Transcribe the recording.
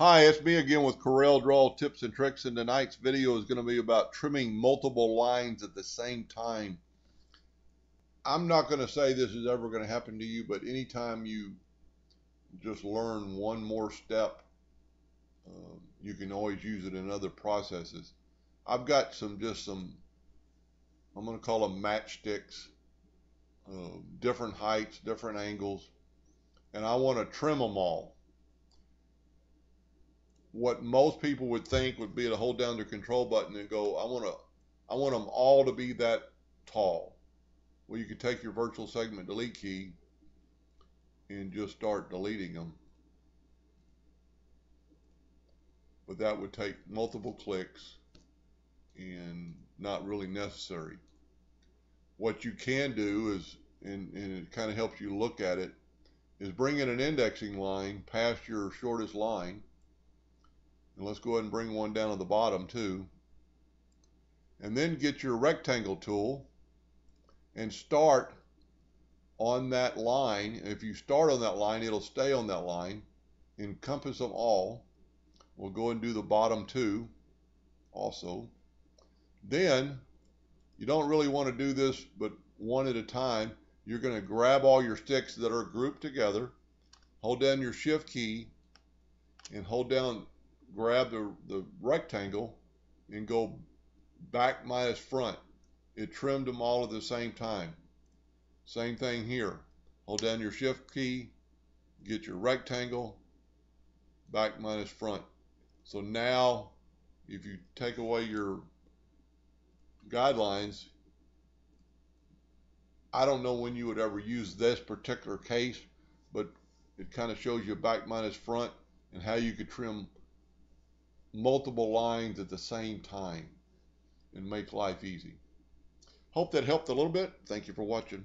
Hi, it's me again with Corel Draw tips and tricks and tonight's video is going to be about trimming multiple lines at the same time. I'm not going to say this is ever going to happen to you, but anytime you just learn one more step, uh, you can always use it in other processes. I've got some, just some, I'm going to call them matchsticks, uh, different heights, different angles, and I want to trim them all what most people would think would be to hold down their control button and go, I want to, I want them all to be that tall. Well, you could take your virtual segment delete key and just start deleting them. But that would take multiple clicks and not really necessary. What you can do is, and, and it kind of helps you look at it, is bring in an indexing line past your shortest line and let's go ahead and bring one down to the bottom too. And then get your rectangle tool and start on that line. If you start on that line, it'll stay on that line. Encompass them all. We'll go and do the bottom two also. Then, you don't really want to do this, but one at a time. You're going to grab all your sticks that are grouped together, hold down your shift key, and hold down grab the, the rectangle and go back minus front. It trimmed them all at the same time. Same thing here. Hold down your shift key, get your rectangle, back minus front. So now, if you take away your guidelines, I don't know when you would ever use this particular case, but it kind of shows you back minus front and how you could trim multiple lines at the same time and make life easy. Hope that helped a little bit. Thank you for watching.